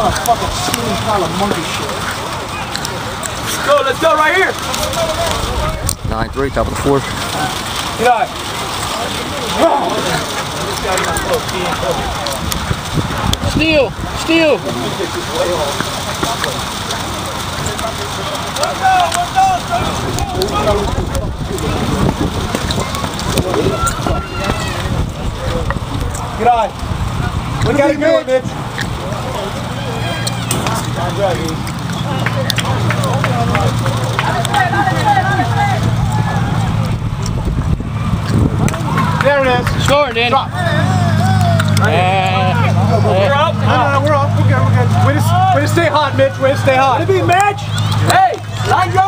Oh, fucking steaming pile of monkey shit. Let's go, let's go right here. 9-3, top of the fourth. Get on. Steal! Steal! Get on. We got a good one, Mitch. There it is. Score, Danny. Drop. Yeah. We're up. Eh, eh. No, no, no, we're up. We're good, we're good. Way to, way to stay hot, Mitch. Way to stay hot. Way to be, Mitch. Hey, line drive.